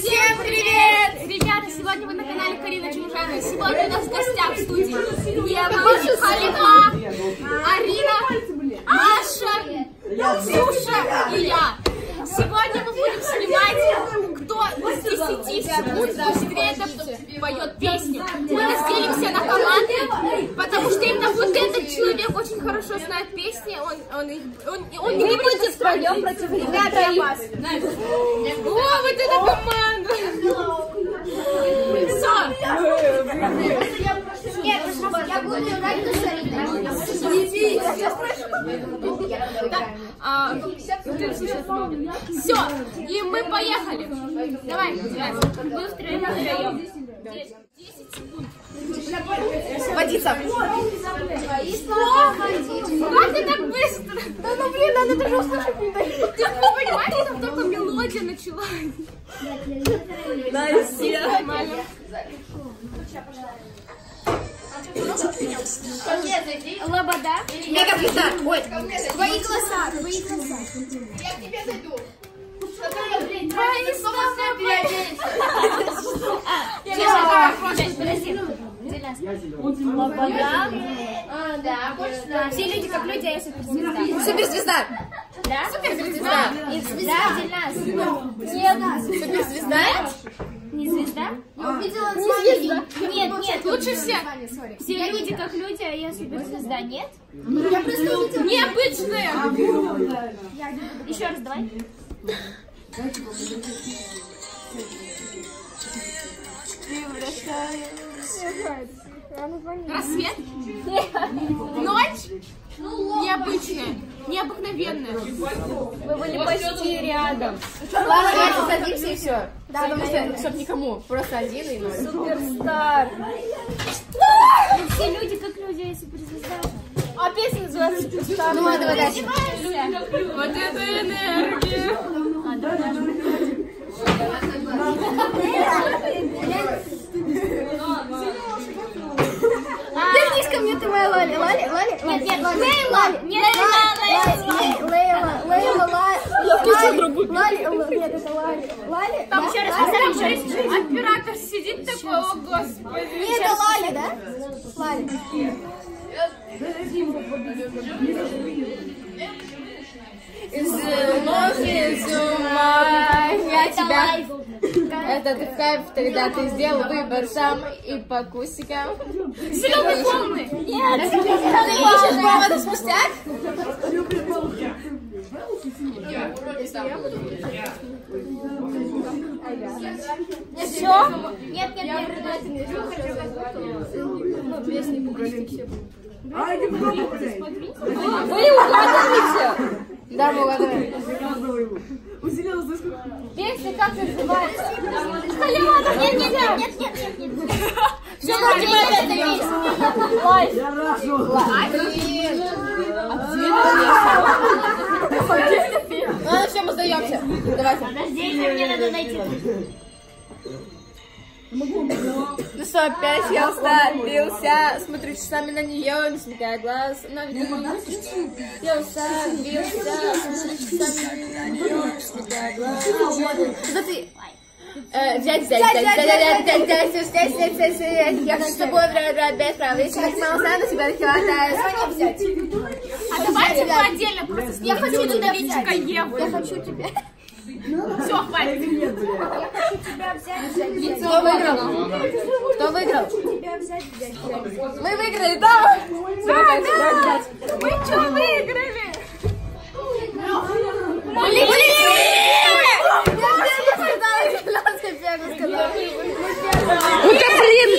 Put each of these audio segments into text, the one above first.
Всем привет! Ребята, сегодня вы на канале Карина Чемужана. Сегодня у нас в гостях в студии Ева, Халима, Арина, Маша, Ксюша и я. Сегодня мы будем снимать, кто из 10 секунд до секрета поет песню. Мы разделимся на команды, потому что именно вот этот человек очень хорошо знает песни. Он, он, их, он, он не что втроем против ребят вас. О, вот это команда! Все. Нет, я буду играть на Сариной. Все, и мы поехали. Давай, мы втроем втроем. 10 секунд. Водиться. Как ты так быстро? Да ну блин, надо даже услышать не дает. Ты понимаешь, там только мелодия началась. Да, все. Нормально. Ко мне зайди. Лобода. Мега плита. Ой, твои глаза, твои глаза. Я к тебе зайду. Твои слова, блядь. Я Все люди как люди, а я суперзвезда. Суперзвезда. Да? Суперзвезда. Звезда для нас. Нет. Суперзвезда? Лучше всех. Все люди как люди, а я суперзвезда. Нет? Я просто. Необычная. Еще раз давай. Рассвет. Ночь. Необычная. Необыкновенная. Мы были почти рядом. Ладно, давайте садимся и все. Да, потому что, чтоб никому. Просто один и ноль. Суперстар. Все люди как люди, а я суперзвезда. А песня называется Суперстар. Ну, давай дальше. Вот это энергия. Лейла! нет, Лейла! Лейла! Лейла! Лейла! Я включу другую. Лали! Нет, это Лали. Лали? еще раз, оператор сидит такой, о господи. Нет, это Лали, да? Лали. Из ноги, из ума, я тебя лайв. Это ты кайф, когда ты сделал выбор сам и по кусикам. Зеленый полный. Нет. Ты ищешь повода спустя? Все? Нет, нет, нет. Вы угадываете? Да, мы угадываем. Песня как называется? Халимата. Нет, нет, нет, нет, нет, нет, нет. Все, это песня. Лайв. Ладно, все, мы сдаемся. Давайте. Подождите, мне надо найти. Ну что, опять я уставился, смотрю часами на нее, не смыкая глаз. Но ведь я уставился, смотрю часами на нее, не смыкая глаз. Куда ты? Э, Дядь, дядь, дядь, дядь, дядь, дядь, дядь, дядь, дядь, дядь, дядь, я хочу с тобой играть, играть без прав. Если как мало знаю, тебя не хватает. А давайте мы отдельно просто хочу. Еву. Я хочу тебя. Все, хватит. Я хочу тебя взять. Кто выиграл? Кто выиграл? Тебя взять, взять, взять. Мы выиграли, да? Мы что выиграли? Блин! Ну-ка, блин!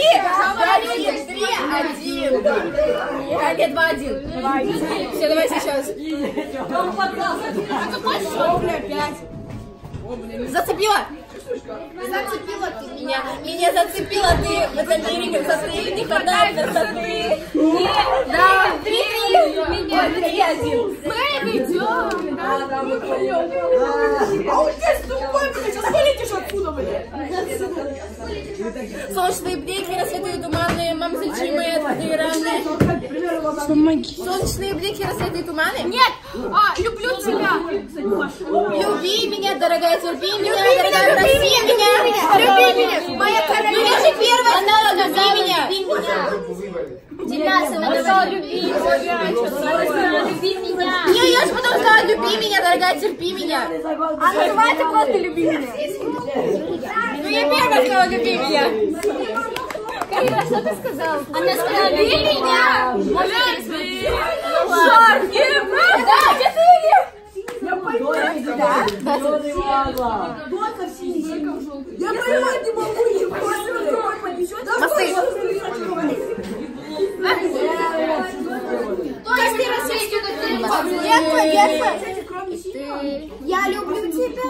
Три, один. А, нет, два, один. Все, давайте сейчас. Зацепила! Зацепила ты меня! Меня зацепила ты в этом мире красоты! Не хватает красоты! Да, три! Меня три один! Мы идем! Да, мы поем! А у тебя с другой, блядь, сейчас вылетишь откуда, блядь! Солнечные бдения! помоги. Солнечные блики, рассветные туманы? Нет! А, люблю тебя! Люби меня, дорогая, терпи меня, дорогая, прости меня! Люби меня! Моя королева! Я же первая! Она сказала, люби меня! Тебя, сына, люби! Не, я же потом сказала, люби меня, дорогая, терпи меня! А называется просто люби меня! Ну я первая сказала, люби меня! Карина, что ты сказала? Она сказала люби меня. Ну ладно. Да, где ты? Я поймать не. Я поймать не могу, его рукой понесет. Мосты. То есть ты рассеянный, как ты. Детство, детство. Я люблю тебя.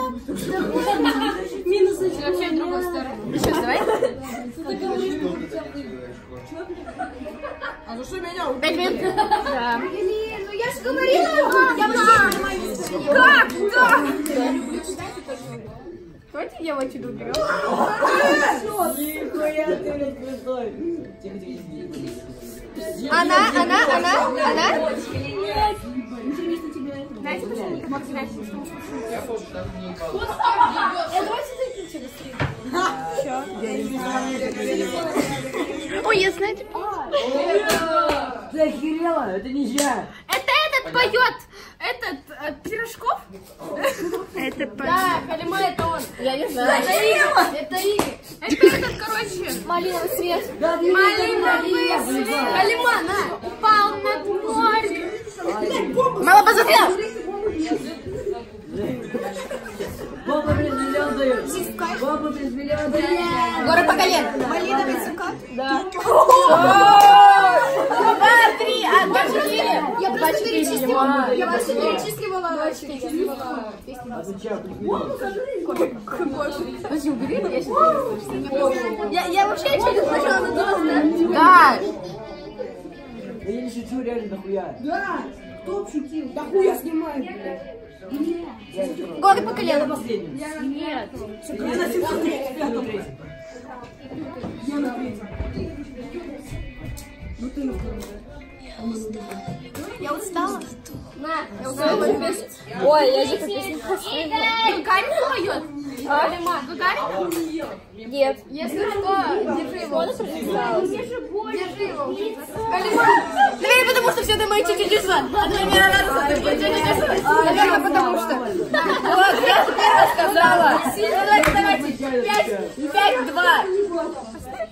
Вообще в другую сторону. Еще давай. За что меня Пять минут. Да. Блин, ну я же говорила. Я вообще Как? Да. Давайте я вот сюда уберем. Нихуя ты, блядь, крутой. Она, она, она, она. Знаете, почему не как иначе, что Ой, я знаете. Охерела? Это нельзя. Это этот поет, этот э, Пирожков? Это Да, Халима это он. Я не знаю. Это Игорь. Это Игорь. Это этот, короче, Малиновый свет. Малиновый свет. Халима, на, упал над морем. Мама позафля. Баба, блин, миллион дает. Баба, блин, миллион дает. Горы по колен. Малиновый цукат? Да. Два, три, а, два, четыре. Я просто видимо. Я просто перечислила. перечислила. А прикольно? Подожди, убери, я сейчас я, вообще ничего не слышала, но просто... Да. Да я не шучу, реально, нахуя. Да, кто шутил? Да хуя открою. Горы по колено. на. Нет. Я на третьем. Я на третьем. На. Ну ты на втором. Я устала. На, я устала. Ой, я же эту песню Гагарин поет? Халима, Гагарин? Нет. Если что, держи его. Держи его. Наверное, потому что все это мои тетя чувства. Например, она Наверное, потому что. Вот, я же первая сказала. Давайте, давайте. Пять, пять, два.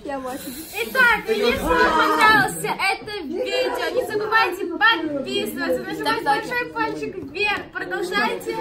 Итак, если вам понравился это видео, не забывайте подписываться, нажимать большой пальчик вверх. Продолжайте.